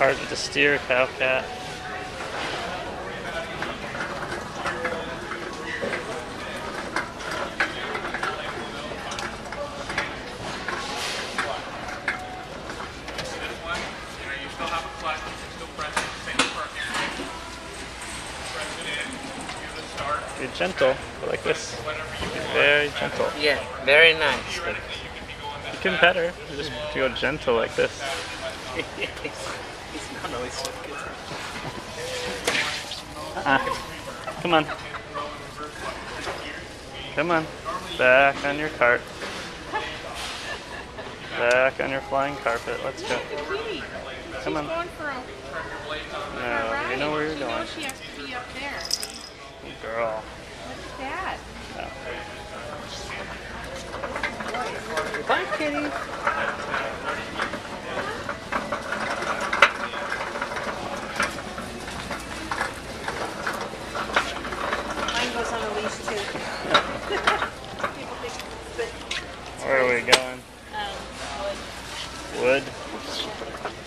cart with the steer, cow cat. Be gentle, like this. Be very gentle. Yeah, very nice. You can pet her. Just go gentle like this. He's not always so good. Ah, come on. Come on. Back on your cart. Back on your flying carpet. Let's go. Come on. going for a, for a No, you know where you're going. she has to be up there. Girl. What's that? Bye, kitty. Where are we going? Um, wood. wood?